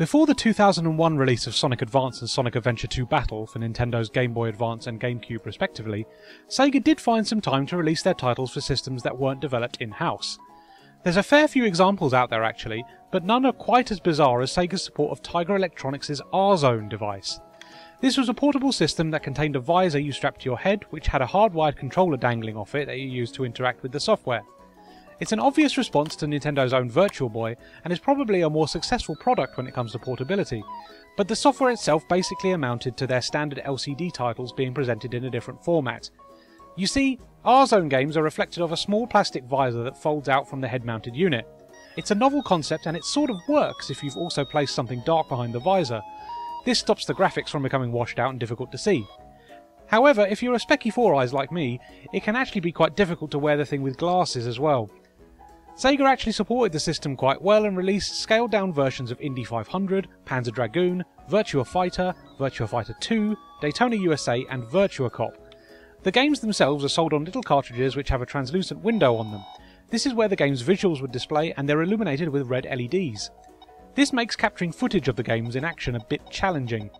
Before the 2001 release of Sonic Advance and Sonic Adventure 2 Battle for Nintendo's Game Boy Advance and GameCube respectively, Sega did find some time to release their titles for systems that weren't developed in-house. There's a fair few examples out there actually, but none are quite as bizarre as Sega's support of Tiger Electronics' R-Zone device. This was a portable system that contained a visor you strapped to your head, which had a hardwired controller dangling off it that you used to interact with the software. It's an obvious response to Nintendo's own Virtual Boy, and is probably a more successful product when it comes to portability, but the software itself basically amounted to their standard LCD titles being presented in a different format. You see, R-Zone games are reflected off a small plastic visor that folds out from the head-mounted unit. It's a novel concept and it sort of works if you've also placed something dark behind the visor. This stops the graphics from becoming washed out and difficult to see. However, if you're a specky four eyes like me, it can actually be quite difficult to wear the thing with glasses as well. Sega actually supported the system quite well and released scaled down versions of Indy 500, Panzer Dragoon, Virtua Fighter, Virtua Fighter 2, Daytona USA, and Virtua Cop. The games themselves are sold on little cartridges which have a translucent window on them. This is where the game's visuals would display and they're illuminated with red LEDs. This makes capturing footage of the games in action a bit challenging.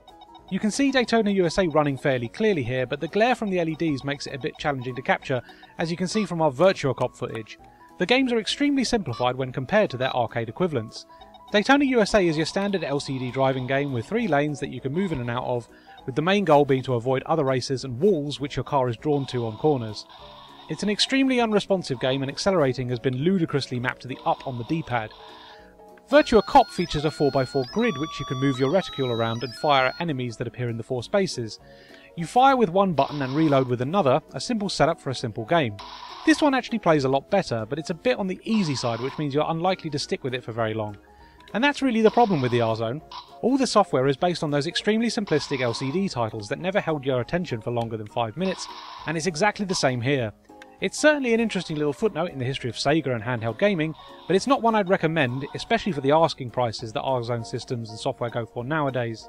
You can see Daytona USA running fairly clearly here, but the glare from the LEDs makes it a bit challenging to capture, as you can see from our Virtua Cop footage. The games are extremely simplified when compared to their arcade equivalents. Daytona USA is your standard LCD driving game with three lanes that you can move in and out of, with the main goal being to avoid other races and walls which your car is drawn to on corners. It's an extremely unresponsive game and accelerating has been ludicrously mapped to the up on the D-pad. Virtua Cop features a 4x4 grid which you can move your reticule around and fire at enemies that appear in the four spaces. You fire with one button and reload with another, a simple setup for a simple game. This one actually plays a lot better, but it's a bit on the easy side, which means you're unlikely to stick with it for very long. And that's really the problem with the R-Zone. All the software is based on those extremely simplistic LCD titles that never held your attention for longer than 5 minutes, and it's exactly the same here. It's certainly an interesting little footnote in the history of Sega and handheld gaming, but it's not one I'd recommend, especially for the asking prices that R-Zone systems and software go for nowadays.